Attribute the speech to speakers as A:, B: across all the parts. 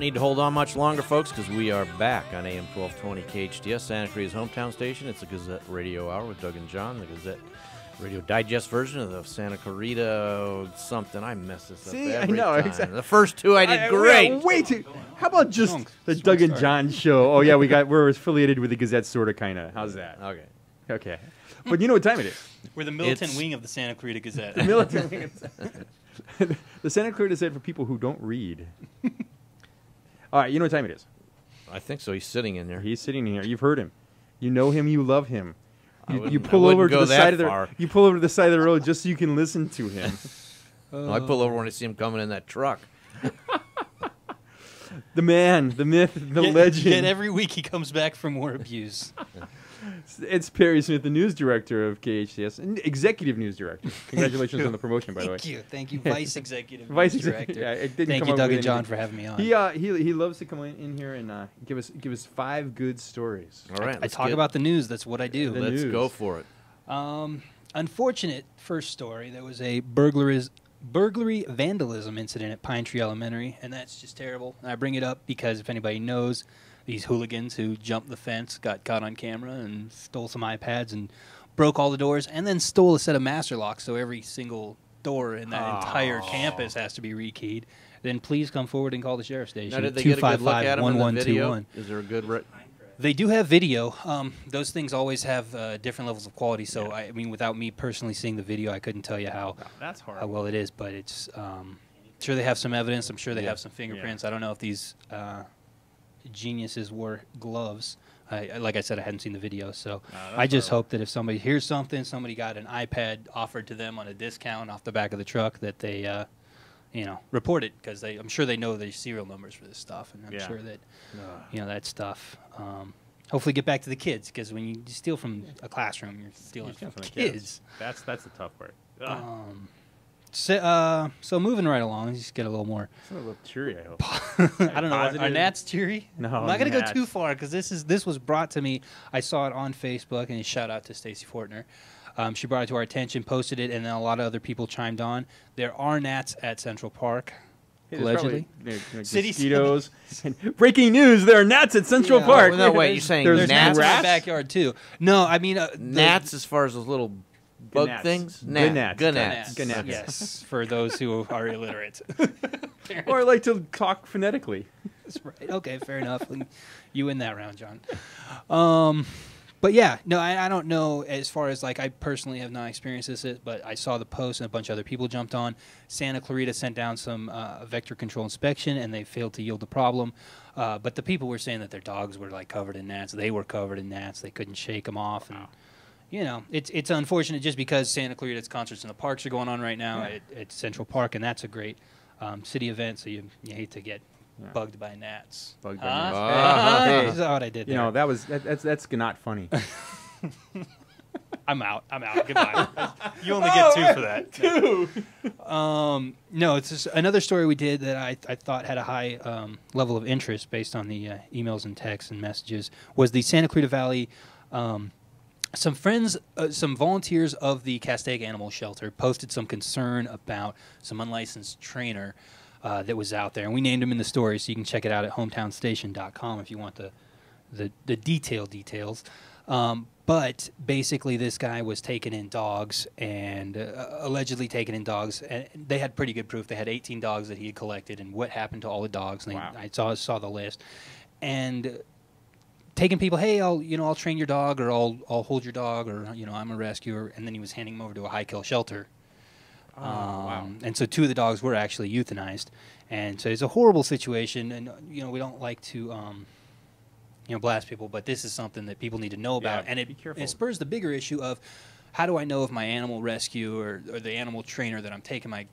A: don't need to hold on much longer, folks, because we are back on AM 1220 KHTS, Santa Clarita's hometown station. It's the Gazette Radio Hour with Doug and John, the Gazette Radio Digest version of the Santa Clarita something. I mess this up
B: See, I know,
A: time.
B: exactly.
A: The first two I did
B: I-
A: great.
B: yeah, Wait, how about just
C: Strong-
B: the
C: strong
B: Doug and. John show? Oh yeah, we got we're affiliated with the Gazette, sort of, kind of. How's that?
A: Okay.
B: Okay, but you know what time it is?
C: We're the militant
A: It's-
C: wing of the Santa Clarita Gazette.
B: The military. the Santa Clarita Gazette for people who don't read. All right, you know what time it is.
A: I think so. He's sitting in there.
B: He's sitting in here. You've heard him. You know him. You love him. You, you pull over to the
A: that
B: side of the you pull over to the side of the road just so you can listen to him.
A: I pull over when I see him coming in that truck.
B: the man, the myth, the
C: Yet-
B: legend.
C: Yet every week he comes back for more abuse.
B: It's Perry Smith, the news director of KHTS, and executive news director. Congratulations on the promotion, by the way.
C: Thank you, thank you, Vice Executive
B: Vice
C: News. Director.
B: Yeah, it didn't
C: Thank
B: come
C: you, Doug and John,
B: anything.
C: for having me on.
B: He uh, he he loves to come in, in here and uh, give us give us five good stories.
A: All right.
C: I
A: let's
C: talk
A: get-
C: about the news. That's what I do.
B: The
A: Let's
B: news.
A: go for it.
C: Um, unfortunate first story. There was a burglaries, burglary vandalism incident at Pine Tree Elementary, and that's just terrible. And I bring it up because if anybody knows, these hooligans who jumped the fence got caught on camera and stole some iPads and broke all the doors, and then stole a set of master locks. So every single door in that entire campus has to be rekeyed. Then please come forward and call the sheriff's station.
A: Now, did they get a good look at him in the
C: 255-1121.
A: Is there a good? Re-
C: They do have video. Um, those things always have uh, different levels of quality. So I, I mean, without me personally seeing the video, I couldn't tell you how
B: That's
C: how well it is. But it's um, sure they have some evidence. I'm sure they
B: Yeah.
C: have some fingerprints. I don't know if these uh, geniuses wore gloves. I, like I said, I hadn't seen the video, so I just hope that if somebody hears something, somebody got an iPad offered to them on a discount off the back of the truck, that they, uh, you know, report it because I'm sure they know the serial numbers for this stuff, and I'm
B: Yeah.
C: sure that you know that stuff. Um, hopefully, get back to the kids because when you steal from a classroom, you're stealing from, the kids.
B: That's that's the tough part.
C: Um, so, uh, so moving right along, let's just get a little more.
B: It's a little cheery, I hope.
C: I don't know. Are, are
B: Positive?
C: gnats cheery?
B: No,
C: I'm not gonna go too far because this is this was brought to me. I saw it on Facebook, and a shout out to Stacy Fortner. Um, she brought it to our attention, posted it, and then a lot of other people chimed on. There are gnats at Central Park.
B: Hey,
C: Allegedly.
B: probably, you know,
C: City-
B: mosquitoes. breaking news: There are gnats at Central
C: Yeah.
B: Park.
A: No, wait, you're saying
B: there's
C: There's
A: gnats?
C: gnats in my backyard too. No, I mean uh,
A: gnats, as far as those little bug
B: Gnats.
A: things.
B: Gnats.
A: Gnat-
B: Gnats.
A: gnats.
B: Gnats.
C: Yes, for those who are illiterate.
B: or I like to talk phonetically.
C: That's right. Okay, fair enough. You win that round, John. Um, but yeah, no, I, I don't know as far as like I personally have not experienced this, but I saw the post and a bunch of other people jumped on. Santa Clarita sent down some uh, vector control inspection and they failed to yield the problem. Uh, but the people were saying that their dogs were like covered in gnats. They were covered in gnats. They couldn't shake them off. And you know, it's it's unfortunate just because Santa Clarita's concerts in the parks are going on right now at, at Central Park, and that's a great um, city event. So you you hate to get
B: Yeah.
C: bugged by gnats.
B: Bugged by gnats. Hey.
C: What I did.
B: You
C: there.
B: know that was that, that's that's not funny.
C: I'm out. I'm out. Goodbye. you only get two for that. Two. Um, no, it's just another story we did that I, I thought had a high um, level of interest based on the uh, emails and texts and messages. Was the Santa Clarita Valley. Um, some friends, uh, some volunteers of the Castaic Animal Shelter posted some concern about some unlicensed trainer uh, that was out there, and we named him in the story, so you can check it out at hometownstation.com if you want the the, the detail details. Um, but basically, this guy was taking in dogs and uh, allegedly taking in dogs. And they had pretty good proof. They had 18 dogs that he had collected, and what happened to all the dogs. And they, I saw saw the list, and uh, taking people, hey, I'll you know I'll train your dog, or I'll I'll hold your dog, or you know I'm a rescuer. And then he was handing them over to a high kill shelter.
B: Oh, wow.
C: Um, And so two of the dogs were actually euthanized, and so it's a horrible situation. And you know we don't like to, um, you know, blast people, but this is something that people need to know about,
B: Yeah,
C: and it, it spurs the bigger issue of how do I know if my animal rescue or, or the animal trainer that I'm taking my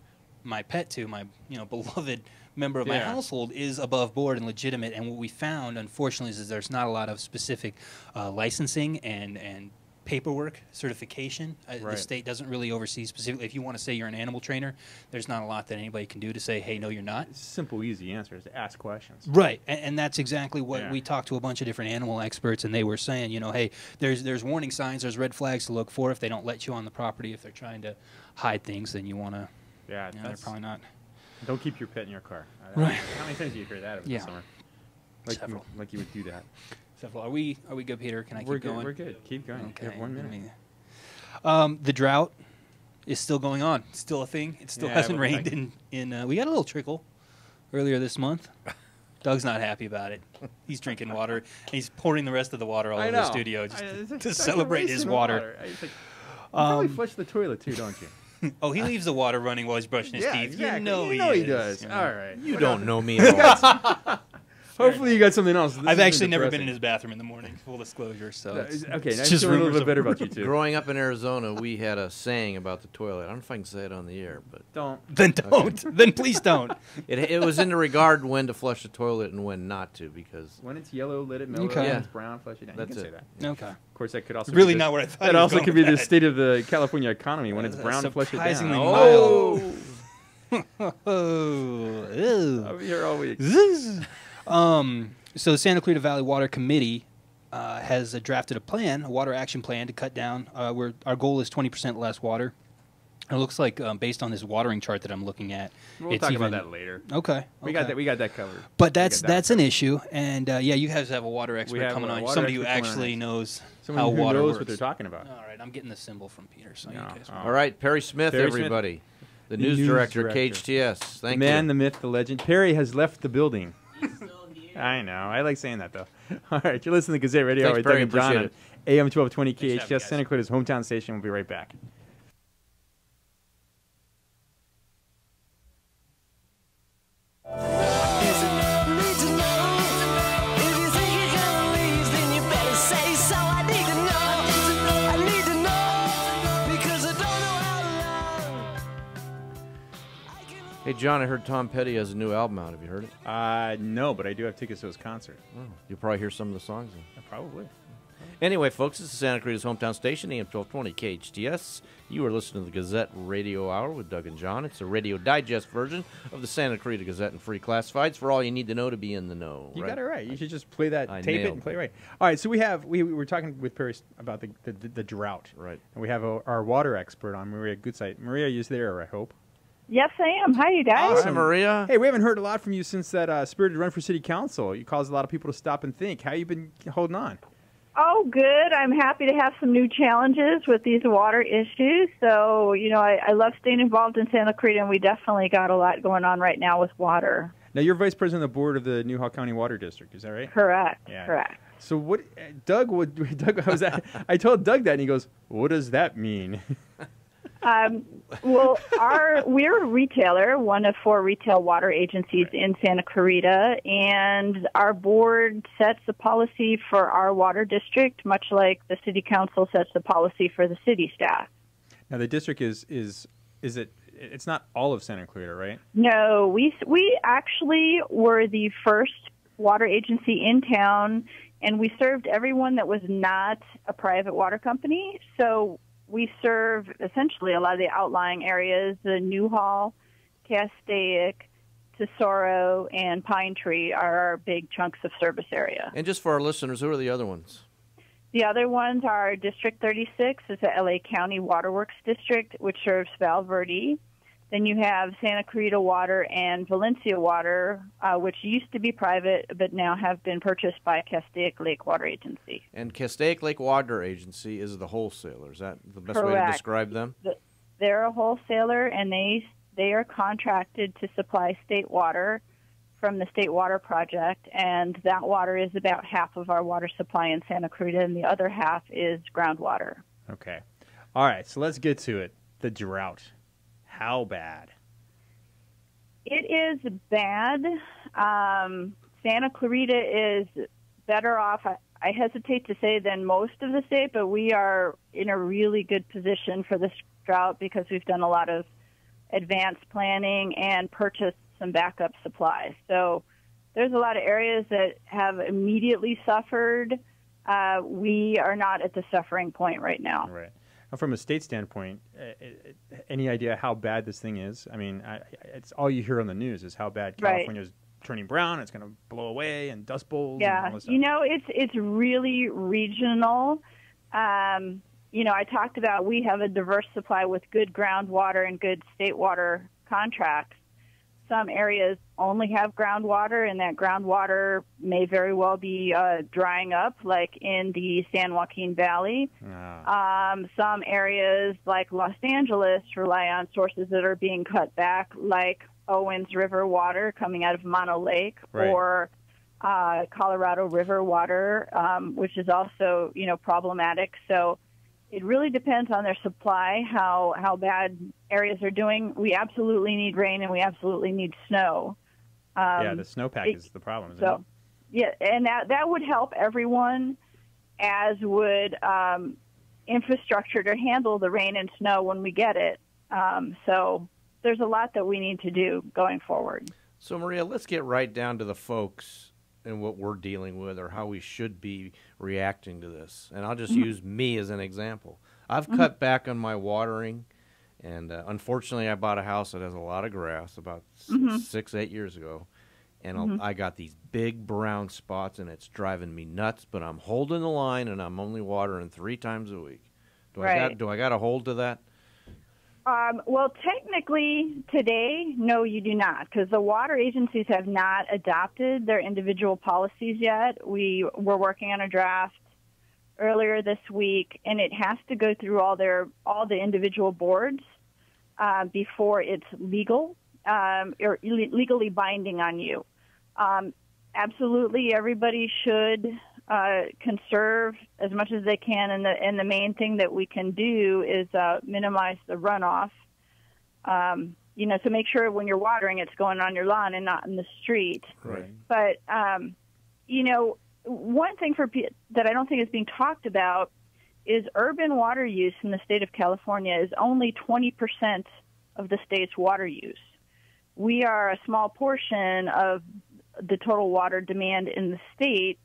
C: my pet to, my you know beloved member of my household, is above board and legitimate. And what we found, unfortunately, is, there's not a lot of specific uh, licensing and and paperwork certification. Uh, The state doesn't really oversee specifically. If you want to say you're an animal trainer, there's not a lot that anybody can do to say, hey, no, you're not.
B: Simple, easy answer is to ask questions.
C: Right, and, and that's exactly what
B: Yeah.
C: we talked to a bunch of different animal experts, and they were saying, you know, hey, there's there's warning signs, there's red flags to look for if they don't let you on the property, if they're trying to hide things, then you want to.
B: Yeah,
C: know, they're probably not.
B: Don't keep your pet in your car.
C: Right.
B: How many times do you hear that over
C: Yeah.
B: the summer? Like you, like you would do that.
C: Several. Are we are we good, Peter? Can I
B: we're
C: keep
B: good.
C: going?
B: We're good. Keep going. Have one minute.
C: me- Um, the drought is still going on. It's still a thing. It still
B: Yeah,
C: hasn't rained
B: like-
C: in in. Uh, we got a little trickle earlier this month. Doug's not happy about it. He's drinking water. And he's pouring the rest of the water all
B: I
C: over
B: know.
C: the studio just
B: I-
C: to, to celebrate his
B: racing
C: water.
B: I- it's like, you probably
C: Um,
B: flush the toilet too, don't you?
C: Oh, he leaves the water running while he's brushing his
B: yeah,
C: teeth.
B: exactly.
C: You know,
B: you
C: he,
B: know he
C: is,
B: does.
C: you know.
B: All right.
A: You
B: What
A: don't
B: else?
A: know me at all.
B: Hopefully you got something else. This
C: I've actually never been in his bathroom in the morning. Full disclosure. So
B: Uh,
C: it's,
B: okay,
C: it's
B: now
C: just
B: just a little bit better about you two.
A: Growing up in Arizona, we had a saying about the toilet. I don't know if I can say it on the air, but
B: Don't.
C: Then don't. then please don't.
A: it, it was in the regard when to flush the toilet and when not to, because
B: When it's yellow, let it mellow.
C: Okay.
B: When
A: Yeah.
B: it's brown, flush it down.
A: That's
B: you can
A: it.
B: say that.
C: Okay.
B: Of course, that could also
C: Really
B: be the,
C: not what I thought.
B: That also could be the state of the California economy. When it's brown, flush it down.
C: surprisingly
B: Oh,
C: Oh.
B: I'll be here all week.
C: Um, so the Santa Clarita Valley Water Committee uh, has uh, drafted a plan, a water action plan to cut down. Uh, where our goal is 20% less water. It looks like um, based on this watering chart that I'm looking at,
B: We'll
C: it's
B: talk
C: even,
B: about that later.
C: Okay,
B: We got that. We got that covered.
C: But that's
B: that
C: that's an issue, and uh, yeah, you guys have a water expert
B: have
C: coming on. Somebody who
B: expert coming on
C: actually knows
B: Someone
C: how
B: who
C: water
B: knows
C: works.
B: what they're talking about.
C: All right, I'm getting the symbol from Peter, so
B: No,
C: you guys.
B: oh.
A: all right, Perry Smith,
B: Perry Smith.
A: everybody, the,
B: The
A: news,
B: news
A: director,
B: director.
A: KHTS. Thank
B: the man,
A: you.
B: the myth, the legend. Perry has left the building. I know. I like saying that though. All right, you're listening to Gazette Radio.
A: Thanks,
B: with Doug and John on AM 1220
C: Thanks for having me, KHTS.
B: Santa Clarita's hometown station. We'll be right back.
A: John, I heard Tom Petty has a new album out. Have you heard it?
B: Uh, no, but I do have tickets to his concert.
A: Oh, you'll probably hear some of the songs.
B: Uh, Probably.
A: Anyway, folks, this is Santa Cruz hometown station, AM 1220 KHTS. You are listening to the Gazette Radio Hour with Doug and John. It's a radio digest version of the Santa Cruz Gazette and Free Classifieds for all you need to know to be in the know.
B: You
A: right?
B: got it right. You should just play that,
A: I
B: tape it, and play
A: it.
B: right. All right, so we have we, we were talking with Perry about the the, the, the drought,
A: Right.
B: and we have a, our water expert on Maria Gutzeit. Maria, you're there, I hope.
D: Yes, I am. Hi, you guys.
A: Hi, Maria.
B: Hey, we haven't heard a lot from you since that uh, spirited run for city council. You caused a lot of people to stop and think. How you been holding on?
D: Oh, good. I'm happy to have some new challenges with these water issues. So, you know, I, I love staying involved in Santa Clarita, and we definitely got a lot going on right now with water.
B: Now you're vice president of the board of the Newhall County Water District. Is that right?
D: Correct.
B: Yeah.
D: Correct.
B: So what? uh, Doug would Doug I was at, I told Doug that, and he goes, "What does that mean?"
D: Um, well, our we're a retailer, one of four retail water agencies in Santa Clarita, and our board sets the policy for our water district, much like the city council sets the policy for the city staff.
B: now the district is is is it? It's not all of Santa Clarita, right?
D: No, we we actually were the first water agency in town, and we served everyone that was not a private water company. So we serve essentially a lot of the outlying areas: the Newhall, Castaic, Tesoro, and Pine Tree are our big chunks of service area.
A: And just for our listeners, who are the other ones?
D: The other ones are District 36 is the LA County Waterworks District, which serves Val Verde. Then you have Santa Clarita Water and Valencia Water, uh, which used to be private but now have been purchased by Castaic Lake Water Agency.
A: And Castaic Lake Water Agency is the wholesaler. Is that the best way to describe them?
D: They're a wholesaler and they they are contracted to supply state water from the State Water Project, and that water is about half of our water supply in Santa Clarita, and the other half is groundwater.
B: Okay. All right. So let's get to it. The drought. How bad?
D: It is bad. Um, Santa Clarita is better off, I, I hesitate to say, than most of the state, but we are in a really good position for this drought because we've done a lot of advanced planning and purchased some backup supplies. So there's a lot of areas that have immediately suffered. Uh, we are not at the suffering point right now.
B: Right. From a state standpoint, uh, uh, any idea how bad this thing is? I mean, I, it's all you hear on the news is how bad
D: Right.
B: California's turning brown. It's going to blow away and dust bowls. and all
D: Yeah, you know, it's it's really regional. Um, you know, I talked about we have a diverse supply with good groundwater and good state water contracts. Some areas only have groundwater, and that groundwater may very well be uh, drying up, like in the San Joaquin Valley.
B: Ah.
D: Um, some areas, like Los Angeles, rely on sources that are being cut back, like Owens River water coming out of Mono Lake,
B: Right.
D: or uh, Colorado River water, um, which is also you know problematic. So it really depends on their supply, how how bad areas are doing. We absolutely need rain, and we absolutely need snow. Um,
B: yeah, the snowpack
D: it-
B: is the problem, isn't
D: so, yeah, and that that would help everyone, as would um, infrastructure to handle the rain and snow when we get it. Um, so there's a lot that we need to do going forward.
A: So, Maria, let's get right down to the folks and what we're dealing with or how we should be reacting to this. And I'll just mm-hmm. use me as an example. I've mm-hmm. cut back on my watering, and uh, unfortunately, I bought a house that has a lot of grass about s- mm-hmm. six, eight years ago. And I'll I got these big brown spots, and it's driving me nuts. But I'm holding the line, and I'm only watering three times a week. Do I got
D: Right.
A: do I got to hold to that?
D: Um, well, technically, today, no, you do not, because the water agencies have not adopted their individual policies yet. We were working on a draft earlier this week, and it has to go through all their all the individual boards uh, before it's legal um, or le- legally binding on you. Um, absolutely, everybody should uh, conserve as much as they can, and the and the main thing that we can do is uh, minimize the runoff. Um, you know, so make sure when you're watering, it's going on your lawn and not in the street.
B: Right.
D: But um, you know, one thing for pe- that I don't think is being talked about is urban water use in the state of California is only 20% of the state's water use. We are a small portion of the total water demand in the state.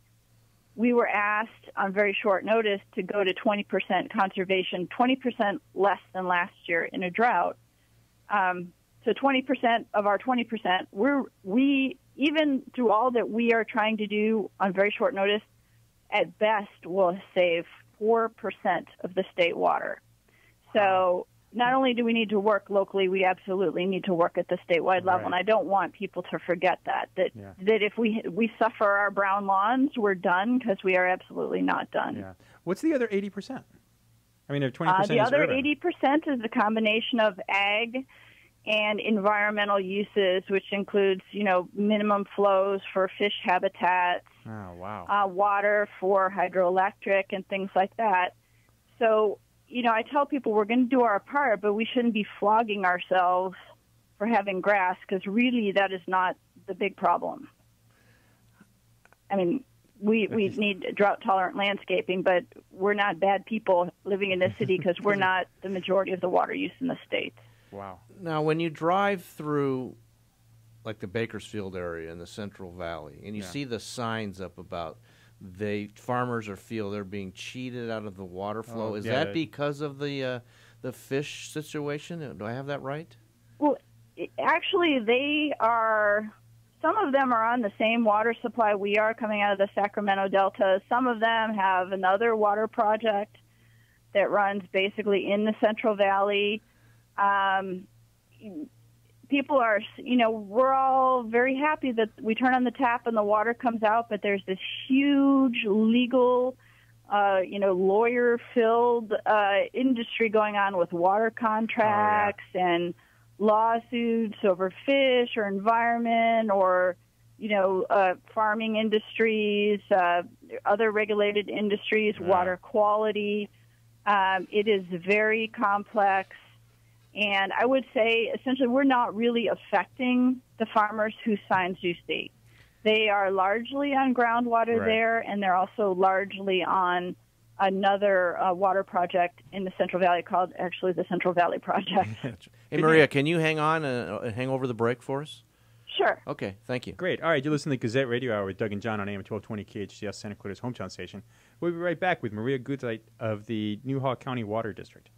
D: We were asked on very short notice to go to 20% conservation, 20% less than last year in a drought. Um, so 20% of our 20%, we're, we, even through all that we are trying to do on very short notice, at best will save 4% of the state water. So not only do we need to work locally, we absolutely need to work at the statewide level.
B: Right.
D: And I don't want people to forget that, that,
B: Yeah.
D: that if we, we suffer our brown lawns, we're done because we are absolutely not done.
B: Yeah. What's the other 80%? I mean, if 20%
D: Uh, the other 80% is a combination of ag and environmental uses, which includes, you know, minimum flows for fish habitats,
B: Oh, wow.
D: uh, water for hydroelectric, and things like that. So, you know, I tell people we're going to do our part, but we shouldn't be flogging ourselves for having grass because really that is not the big problem. I mean, we we need drought tolerant landscaping, but we're not bad people living in this city because we're not the majority of the water use in the state.
B: wow.
A: Now, when you drive through, like the Bakersfield area in the Central Valley, and you
B: Yeah.
A: see the signs up about they farmers are feel they're being cheated out of the water flow,
B: Oh,
A: is
B: yeah,
A: that
B: that-
A: because of the uh, the fish situation? Do I have that right?
D: Well, actually, they are. Some of them are on the same water supply we are coming out of the Sacramento Delta. Some of them have another water project that runs basically in the Central Valley. Um, people are, you know, we're all very happy that we turn on the tap and the water comes out, but there's this huge legal, uh, you know, lawyer-filled uh, industry going on with water contracts and lawsuits over fish or environment or you know uh, farming industries, uh, other regulated industries,
B: Yeah.
D: water quality. Um, it is very complex, and I would say essentially we're not really affecting the farmers who sign Sioux State. They are largely on groundwater
B: Right.
D: there, and they're also largely on another uh, water project in the Central Valley called actually the Central Valley Project.
A: Hey, Maria, can you hang on and uh, hang over the break for us?
D: sure.
A: Okay, thank you.
B: Great. All right, you're listening to Gazette Radio Hour with Doug and John on AM 1220 KHTS, Santa Clarita's hometown station. We'll be right back with Maria Gutzeit of the Newhall County Water District.